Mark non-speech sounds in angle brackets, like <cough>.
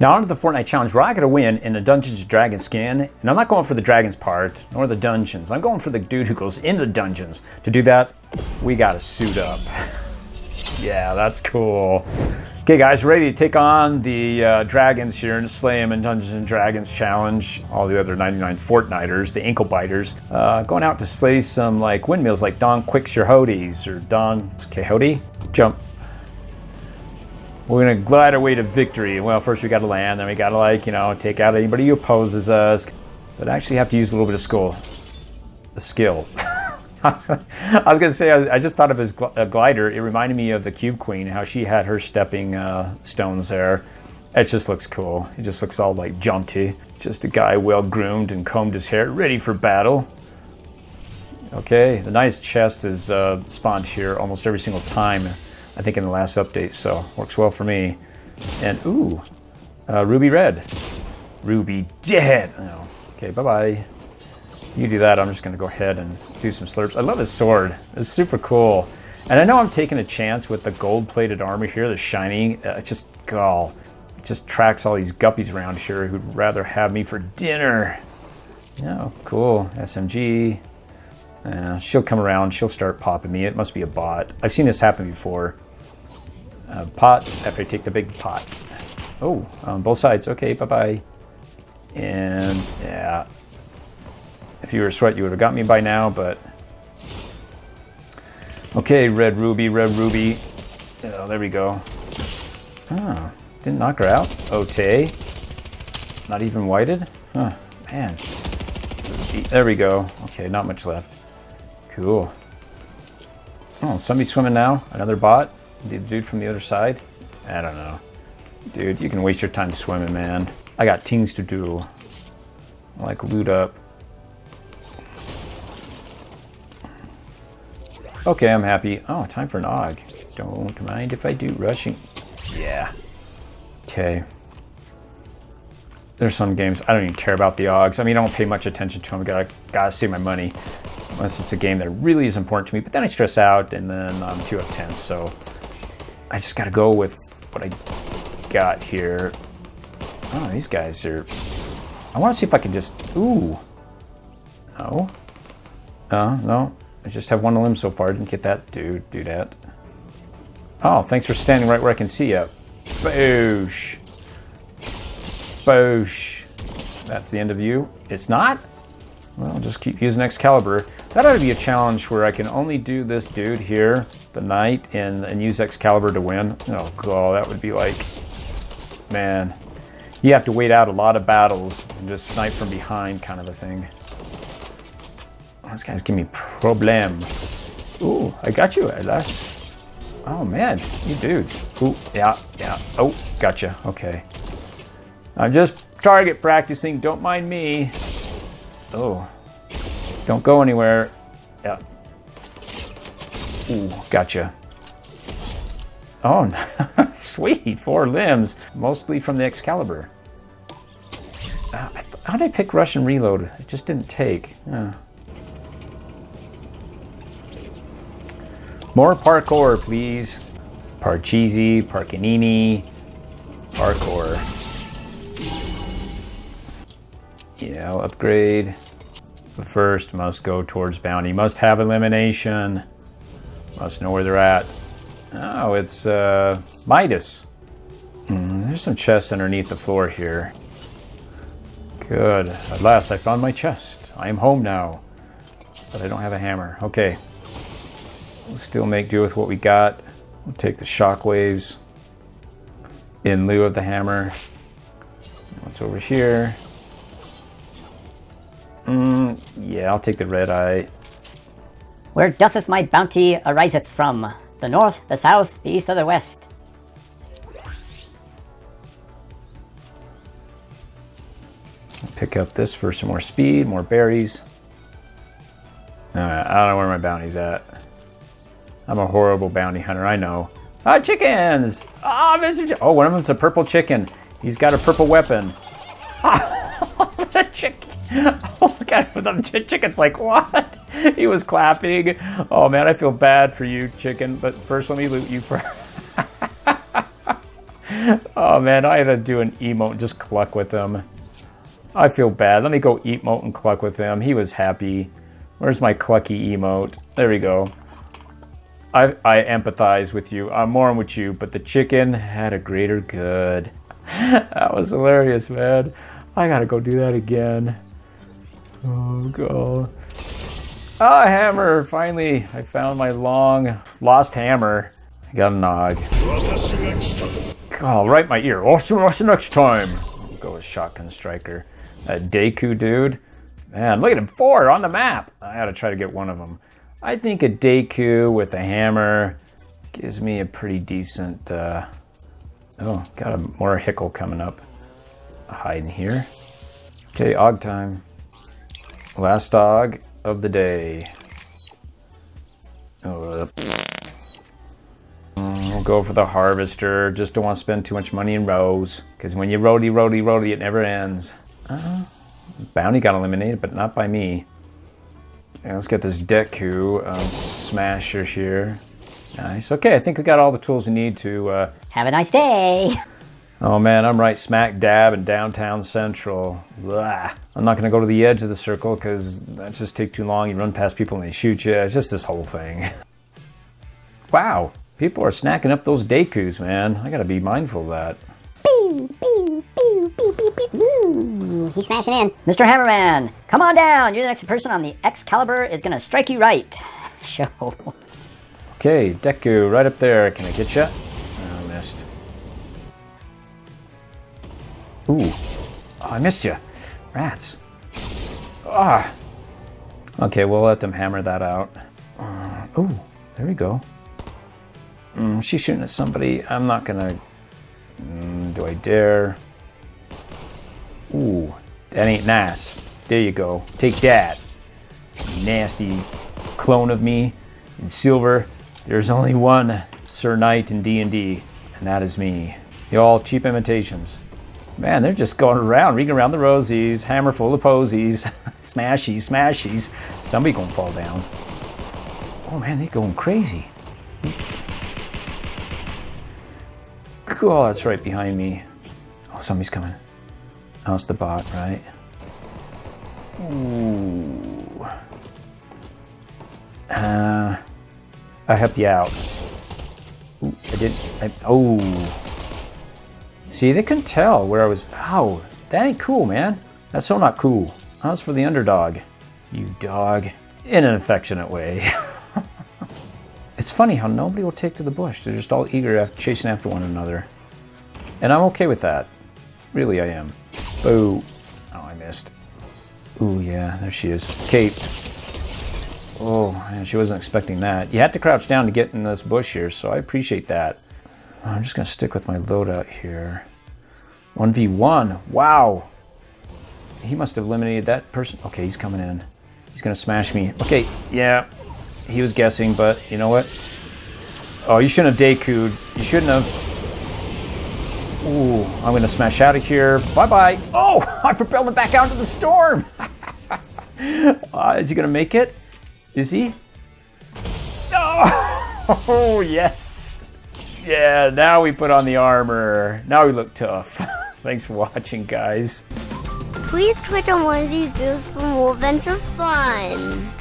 Now onto the Fortnite Challenge where I gotta win in a Dungeons & Dragons skin. And I'm not going for the dragons part, nor the dungeons. I'm going for the dude who goes into the dungeons. To do that, we gotta suit up. <laughs> yeah, that's cool. Okay guys, ready to take on the uh, dragons here and slay them in Dungeons & Dragons Challenge. All the other 99 Fortniters, the ankle biters. Uh, going out to slay some like windmills like Don Quicks Your Hoties or Don Quixote. Jump we're gonna glide our way to victory. Well, first we gotta land, then we gotta like, you know, take out anybody who opposes us. But I actually have to use a little bit of skill. A skill. <laughs> I was gonna say, I, just thought of his gl glider. It reminded me of the Cube Queen, how she had her stepping uh, stones there. It just looks cool. It just looks all like jaunty. Just a guy well groomed and combed his hair, ready for battle. Okay, the nice chest is uh, spawned here almost every single time. I think in the last update, so works well for me. And ooh, uh, Ruby Red. Ruby dead. Oh, okay, bye-bye. You do that, I'm just gonna go ahead and do some slurps. I love his sword, it's super cool. And I know I'm taking a chance with the gold-plated armor here, the shiny, uh, just, gall. It just tracks all these guppies around here who'd rather have me for dinner. Oh, cool, SMG. Uh, she'll come around, she'll start popping me. It must be a bot. I've seen this happen before uh, pot after I take the big pot. Oh, on both sides. Okay, bye-bye. And yeah, if you were sweat, you would have got me by now, but... Okay, red ruby, red ruby. Oh, there we go. Oh, didn't knock her out. Okay. Not even whited? Huh, man. There we go. Okay, not much left. Cool. Oh, somebody swimming now? Another bot? The dude from the other side? I don't know. Dude, you can waste your time swimming, man. I got things to do. Like loot up. Okay, I'm happy. Oh, time for an AUG. Don't mind if I do rushing. Yeah. Okay. There's some games, I don't even care about the AUGs. I mean, I don't pay much attention to them. Gotta, gotta save my money. Unless it's a game that really is important to me. But then I stress out and then I'm too uptense, so I just got to go with what I got here. Oh, these guys are... I want to see if I can just... Ooh. No. Uh, no. I just have one limb so far. Didn't get that dude. Do that. Oh, thanks for standing right where I can see you. Boosh. Boosh. That's the end of you. It's not? Well, I'll just keep using Excalibur. That ought to be a challenge where I can only do this dude here, the knight, and, and use Excalibur to win. Oh, God, that would be like, man. You have to wait out a lot of battles and just snipe from behind kind of a thing. Oh, this guy's giving me problem. Ooh, I got you at last. Oh, man, you dudes. Ooh, yeah, yeah. Oh, gotcha. Okay. I'm just target practicing. Don't mind me. Oh. Don't go anywhere. Yeah. Ooh, gotcha. Oh, <laughs> sweet. Four limbs. Mostly from the Excalibur. Uh, how did I pick Russian Reload? It just didn't take. More parkour, please. Parcheesi, Parkinini, parkour. Yeah, I'll upgrade. But first, must go towards bounty. Must have elimination. Must know where they're at. Oh, it's uh, Midas. Mm, there's some chests underneath the floor here. Good. At last, I found my chest. I am home now. But I don't have a hammer. Okay. We'll still make do with what we got. We'll take the shockwaves in lieu of the hammer. What's over here? Yeah, I'll take the red eye. Where dotheth my bounty ariseth from? The north, the south, the east, or the west? Pick up this for some more speed, more berries. Alright, I don't know where my bounty's at. I'm a horrible bounty hunter, I know. Ah, chickens! Ah, oh, Mr. Ch oh, one of them's a purple chicken. He's got a purple weapon. Ah. <laughs> Oh, at <laughs> him. The chicken's like, what? <laughs> He was clapping. Oh, man, I feel bad for you, chicken. But first, let me loot you first. oh man, I had to do an emote and just cluck with him. I feel bad. Let me go eat emote and cluck with him. He was happy. Where's my clucky emote? There we go. I, I empathize with you. I'm more with you, but the chicken had a greater good. that was hilarious, man. I gotta go do that again. Oh, God. Ah, hammer! Finally, I found my long lost hammer. I got a nog. God, right in my ear. See you next time. I'll go with Shotgun Striker. That Deku dude. Man, look at him. Four on the map. I gotta try to get one of them. I think a Deku with a hammer gives me a pretty decent. Uh... Oh, got a more Hickle coming up. Hiding here. Okay, AUG time. Last dog of the day. Oh, we'll go for the harvester. Just don't want to spend too much money in rows. Because when you roadie, roadie, roadie, it never ends. Uh, bounty got eliminated, but not by me. Let's get this Deku um, Smasher here. Nice. Okay, I think we got all the tools we need to... Uh... Have a nice day! <laughs> Oh man, I'm right smack dab in downtown central. Blah. I'm not gonna go to the edge of the circle because that just take too long. You run past people and they shoot you. It's just this whole thing. <laughs> wow, people are snacking up those Dekus, man. I gotta be mindful of that. Ooh, he's smashing in. Mr. Hammerman, come on down. You're the next person on the Excalibur is gonna strike you right. <laughs> Show. Okay, Deku, right up there. Can I get you? Ooh. Oh, I missed you. Rats. Ah. Okay, we'll let them hammer that out. Uh, ooh, there we go. Mm, she's shooting at somebody. I'm not gonna... Mm, do I dare? Ooh, that ain't nice. There you go. Take that. Nasty clone of me in silver. There's only one Sir Knight in D&D, and that is me. Y'all cheap imitations. Man, they're just going around, reading around the rosies, hammer full of posies, <laughs> smashies, smashies. Somebody gonna fall down. Oh man, they're going crazy. Oh, that's right behind me. Oh, somebody's coming. Oh, it's the bot, right? Ooh. Uh, I help you out. Ooh, I did. I, oh. See, they couldn't tell where I was. Ow, that ain't cool, man. That's so not cool. That was for the underdog. You dog. In an affectionate way. <laughs> it's funny how nobody will take to the bush. They're just all eager after chasing after one another. And I'm okay with that. Really, I am. Boo. Oh, I missed. Ooh, yeah, there she is. Kate. Oh, man, she wasn't expecting that. You had to crouch down to get in this bush here, so I appreciate that. I'm just going to stick with my loadout here. 1v1. Wow. He must have eliminated that person. Okay, he's coming in. He's going to smash me. Okay, yeah. He was guessing, but you know what? Oh, you shouldn't have Deku'd. You shouldn't have. Ooh, I'm going to smash out of here. Bye-bye. Oh, <laughs> I propelled him back out into the storm. <laughs> uh, is he going to make it? Is he? Oh, <laughs> oh yes. Yeah, now we put on the armor. Now we look tough. <laughs> Thanks for watching, guys. Please click on one of these videos for more events of fun.